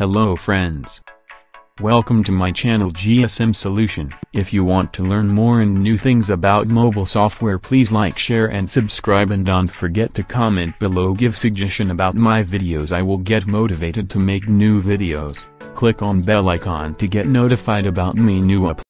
Hello friends. Welcome to my channel GSM Solution. If you want to learn more and new things about mobile software please like share and subscribe and don't forget to comment below give suggestion about my videos I will get motivated to make new videos. Click on bell icon to get notified about me new uploads.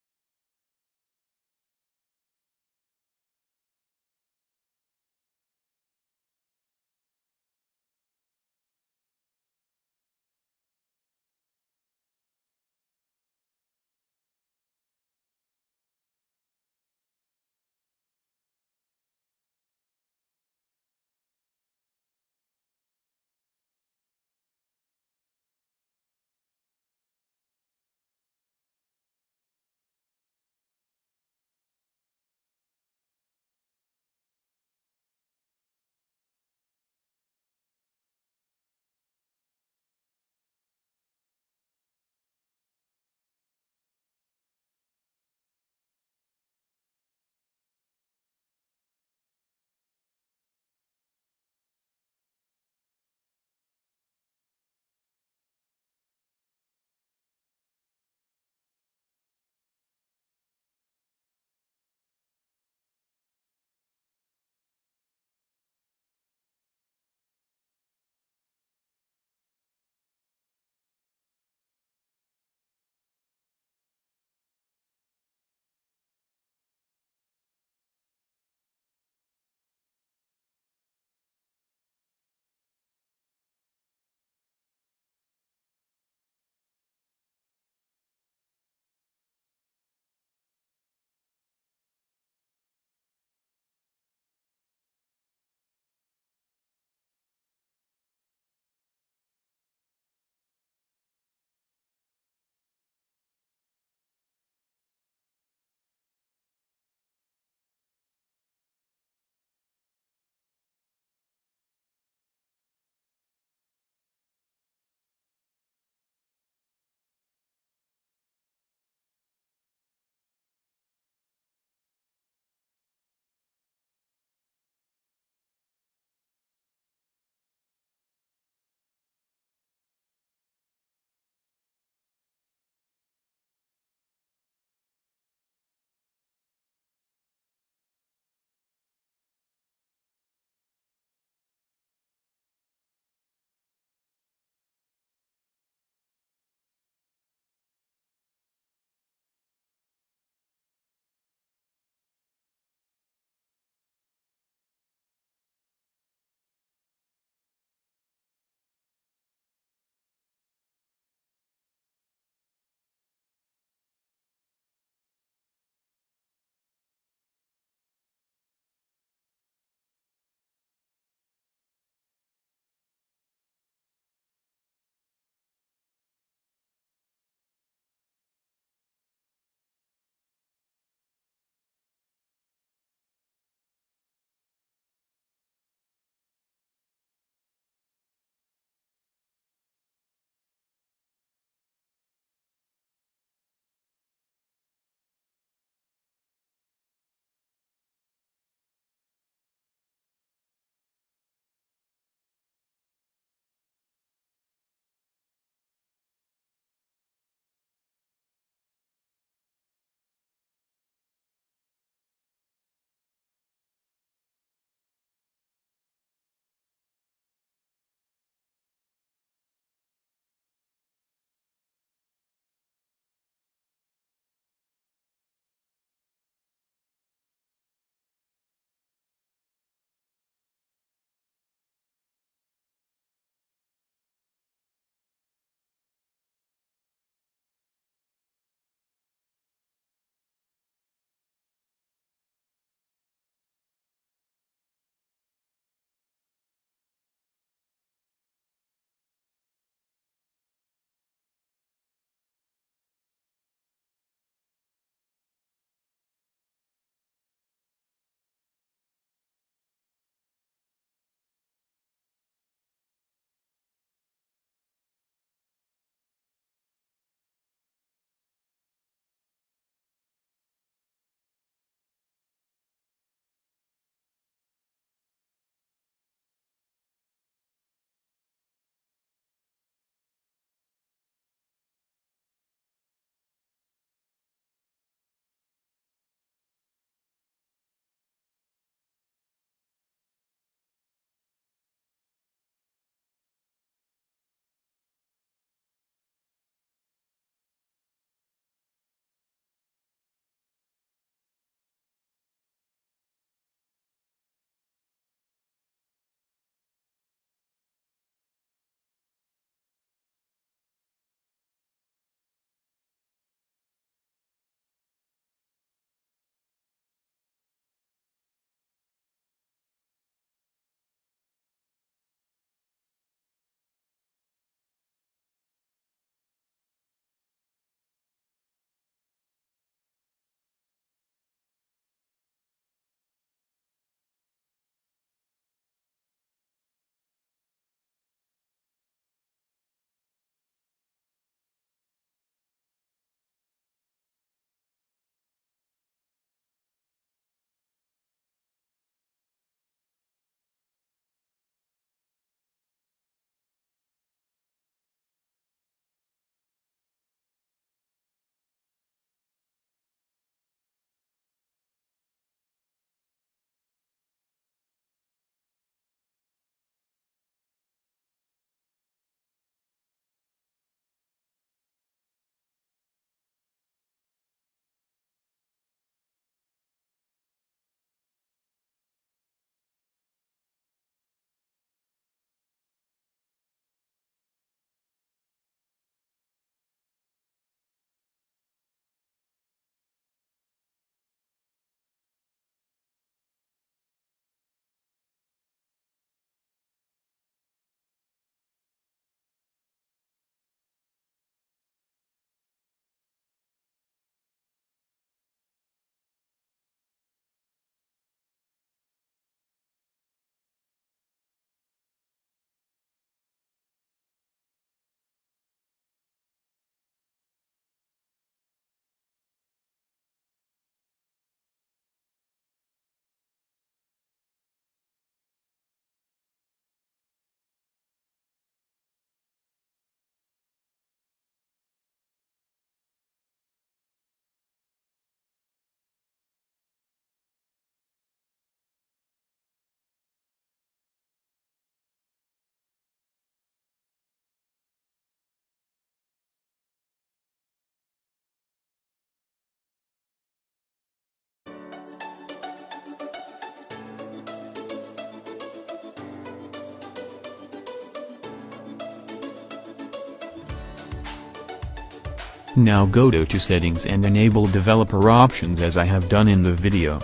Now go to, to settings and enable developer options as I have done in the video.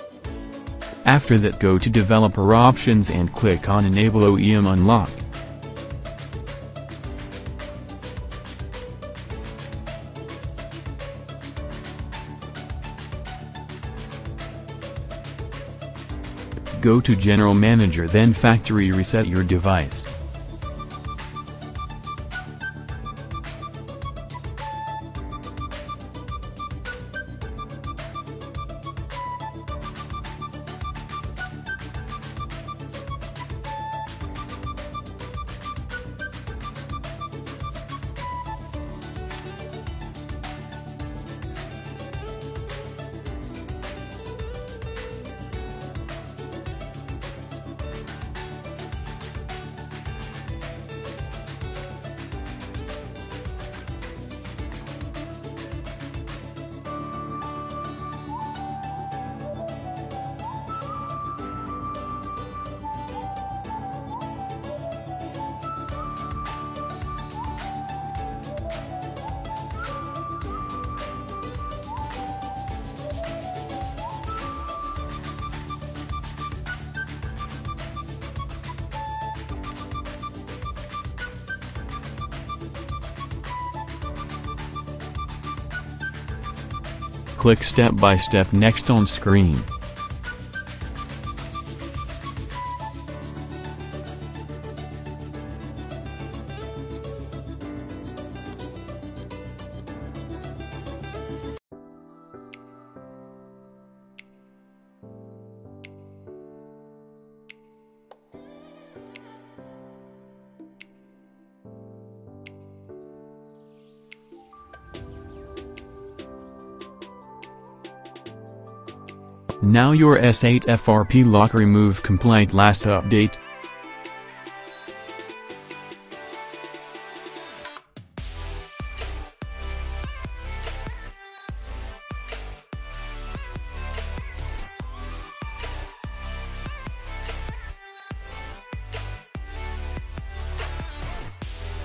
After that go to developer options and click on enable OEM unlock. Go to General Manager then factory reset your device. Click step by step next on screen. Now your S8 FRP lock remove compliant last update.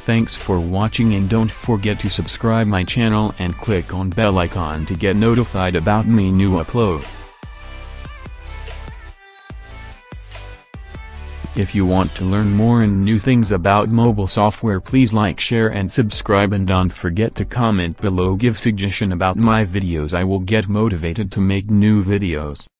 Thanks for watching and don't forget to subscribe my channel and click on bell icon to get notified about me new upload. If you want to learn more and new things about mobile software please like share and subscribe. And don't forget to comment below. Give suggestion about my videos. I will get motivated to make new videos.